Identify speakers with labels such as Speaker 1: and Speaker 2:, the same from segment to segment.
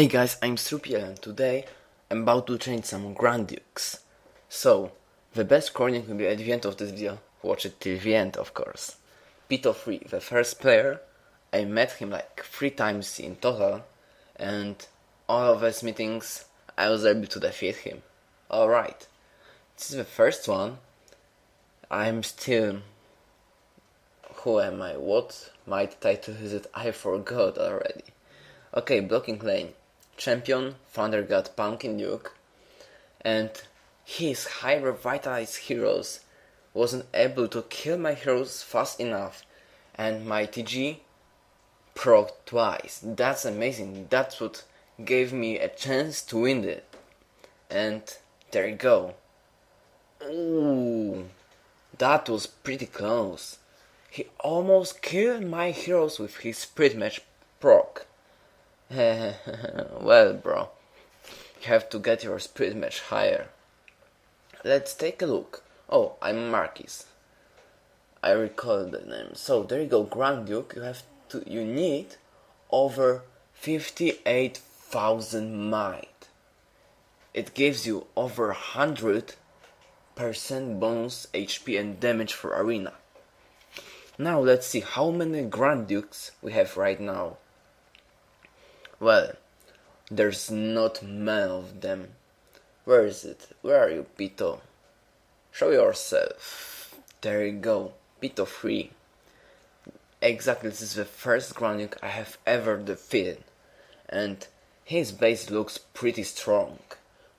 Speaker 1: Hey guys, I'm Strupiel and today I'm about to change some Grand Dukes. So, the best corning will be at the end of this video. Watch it till the end, of course. Pito 3, the first player, I met him like three times in total, and all of his meetings I was able to defeat him. Alright, this is the first one. I'm still. Who am I? What my title is it? I forgot already. Okay, blocking lane. Champion, Thunder God, Pumpkin Duke, and his high revitalized heroes wasn't able to kill my heroes fast enough, and my TG proc twice. That's amazing. That's what gave me a chance to win it. And there you go. Ooh, that was pretty close. He almost killed my heroes with his pretty Mage proc. well, bro, you have to get your Spirit much higher. Let's take a look. Oh, I'm Marquis. I recall the name. So there you go, Grand Duke. You have to. You need over fifty-eight thousand might. It gives you over hundred percent bonus HP and damage for arena. Now let's see how many Grand Dukes we have right now. Well, there's not many of them. Where is it? Where are you, Pito? Show yourself. There you go, Pito 3. Exactly, this is the first Grand Duke I have ever defeated. And his base looks pretty strong,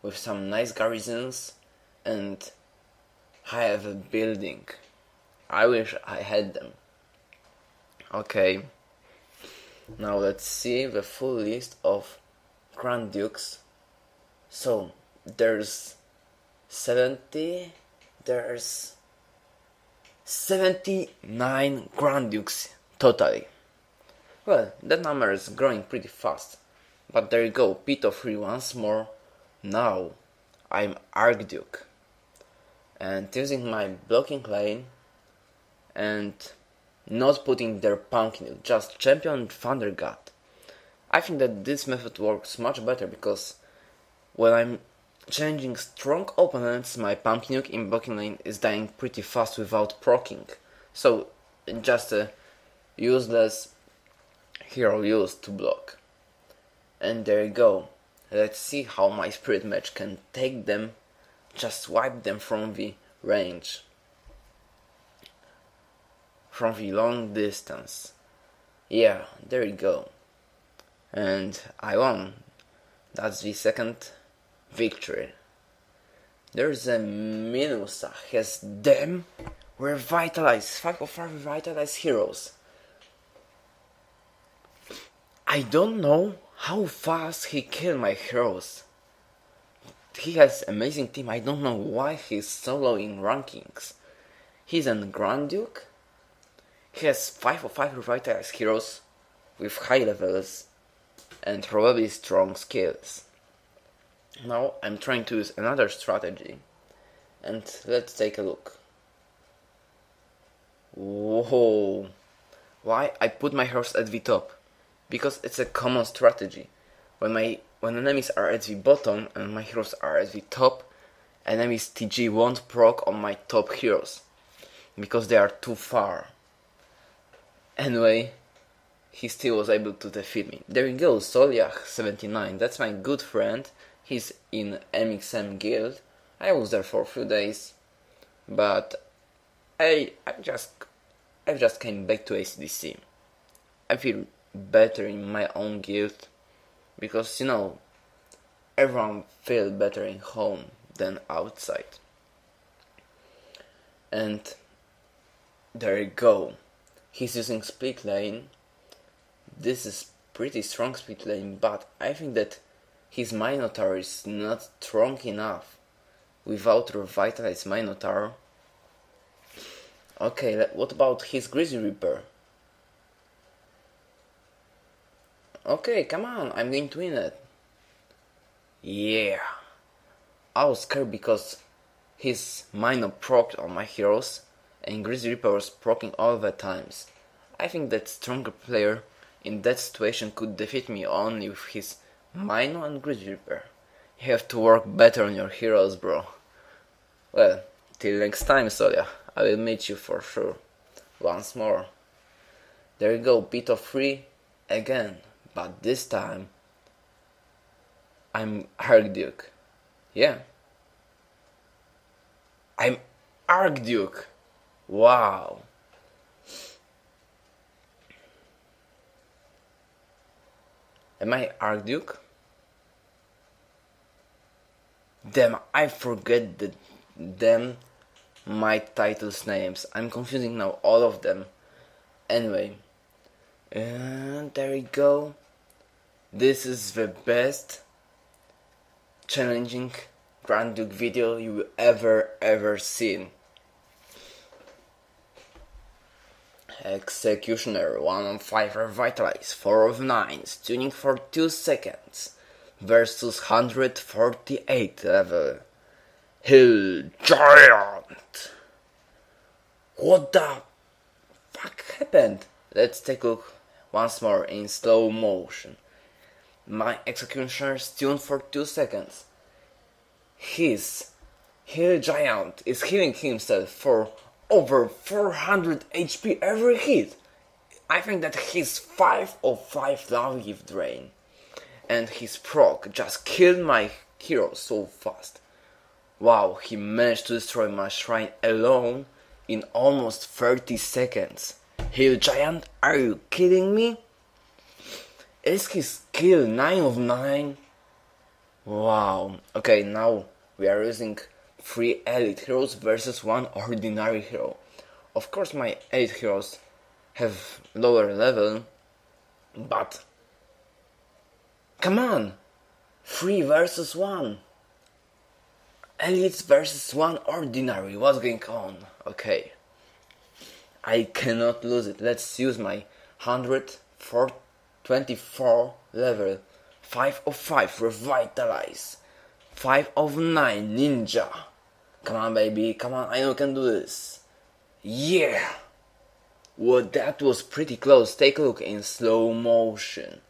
Speaker 1: with some nice garrisons and I have a building. I wish I had them. Okay. Now let's see the full list of Grand Dukes. So there's 70, there's 79 Grand Dukes totally. Well, that number is growing pretty fast. But there you go, Pito 3 once more. Now I'm Archduke. And using my blocking lane and not putting their pumpkin, just champion Thunder God. I think that this method works much better because when I'm changing strong opponents, my pumpkin in blocking lane is dying pretty fast without proccing. So just a useless hero used to block. And there you go. Let's see how my Spirit Mage can take them, just wipe them from the range from the long distance. Yeah, there you go. And I won. That's the second victory. There's a Minusa, has them revitalized, 5 of 5 revitalized heroes. I don't know how fast he killed my heroes. He has amazing team. I don't know why he's so low in rankings. He's a Grand Duke he has 5 of 5 revitalized heroes with high levels and probably strong skills. Now I'm trying to use another strategy and let's take a look. Whoa! Why I put my heroes at the top? Because it's a common strategy. When my when enemies are at the bottom and my heroes are at the top, enemies TG won't proc on my top heroes because they are too far. Anyway, he still was able to defeat me. There you go, Soliach79, that's my good friend. He's in MXM guild. I was there for a few days, but I I just I just came back to ACDC. I feel better in my own guild because you know everyone feels better in home than outside. And there you go he's using split lane. This is pretty strong split lane, but I think that his Minotaur is not strong enough without revitalized Minotaur. Okay, what about his Grizzly Reaper? Okay, come on, I'm going to win it. Yeah. I was scared because his Mino procced on my heroes and Grizzly Reaper was proccing all the times. I think that stronger player in that situation could defeat me only with his Mino and Grid Reaper. You have to work better on your heroes, bro. Well, till next time, Solia. I will meet you for sure. Once more. There you go, Pito 3 again, but this time I'm Archduke. Yeah. I'm Archduke. Wow. Am I Archduke? Damn, I forget the them my titles names. I'm confusing now all of them. Anyway, and there we go. This is the best challenging Grand Duke video you ever ever seen. Executioner 1 on 5 Revitalize, 4 of 9, tuning for 2 seconds, versus 148 level. Hill Giant! What the fuck happened? Let's take a look once more in slow motion. My executioner is tuned for 2 seconds. His Hill Giant is healing himself for over 400 HP every hit. I think that his 5 of 5 life drain. And his proc just killed my hero so fast. Wow, he managed to destroy my shrine alone in almost 30 seconds. Hill Giant, are you kidding me? Is his skill 9 of 9? Wow. Okay, now we are using three elite heroes versus one ordinary hero. Of course, my elite heroes have lower level, but come on, three versus one. Elites versus one ordinary. What's going on? Okay. I cannot lose it. Let's use my 124 level. 5 of 5 revitalize. 5 of 9 ninja. Come on, baby. Come on. I know you can do this. Yeah. Well, that was pretty close. Take a look in slow motion.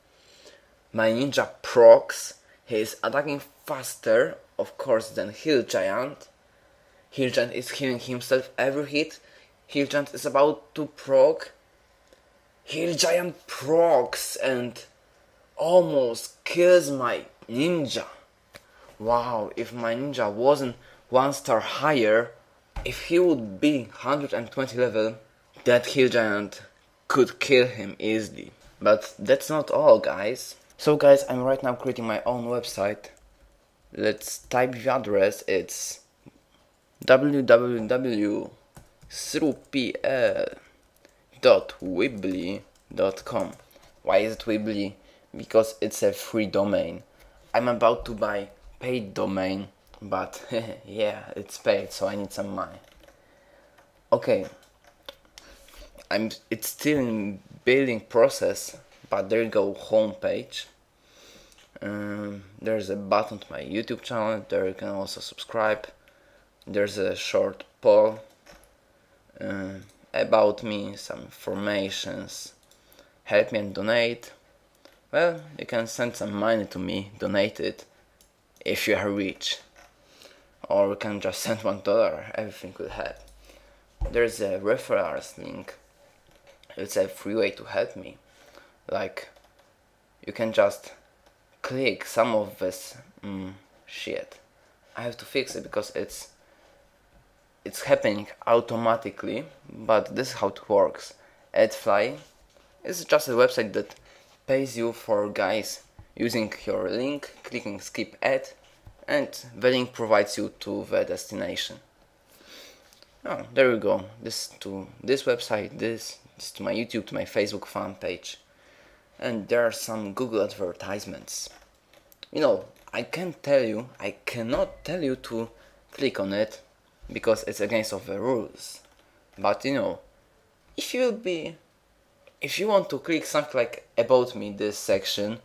Speaker 1: My ninja procs. He is attacking faster, of course, than Hill Giant. Hill Giant is healing himself every hit. Hill Giant is about to proc. Hill Giant procs and almost kills my ninja. Wow, if my ninja wasn't one star higher, if he would be 120 level, that hill giant could kill him easily. But that's not all, guys. So, guys, I'm right now creating my own website. Let's type the address. It's www.through.weebly.com. Why is it Weebly? Because it's a free domain. I'm about to buy paid domain but yeah it's paid so I need some money. Okay. I'm it's still in building process but there you go homepage. Um, there's a button to my YouTube channel there you can also subscribe. There's a short poll uh, about me some informations help me and donate. Well you can send some money to me donate it if you are rich or we can just send one dollar everything will help. There's a referrals link. It's a free way to help me. Like you can just click some of this mm, shit. I have to fix it because it's it's happening automatically but this is how it works. AdFly is just a website that pays you for guys using your link clicking skip ad and the link provides you to the destination. Oh, there we go. This to this website, this, this to my YouTube, to my Facebook fan page. And there are some Google advertisements. You know, I can't tell you, I cannot tell you to click on it because it's against of the rules. But you know, if you be if you want to click something like about me this section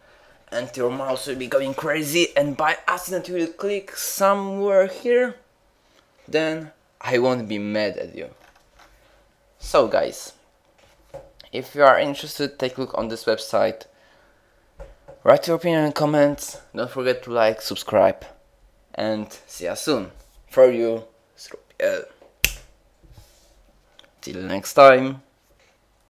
Speaker 1: and your mouse will be going crazy and by accident you will click somewhere here then I won't be mad at you so guys if you are interested take a look on this website Write your opinion in comments. Don't forget to like, subscribe, and see you soon. For you. Till next time.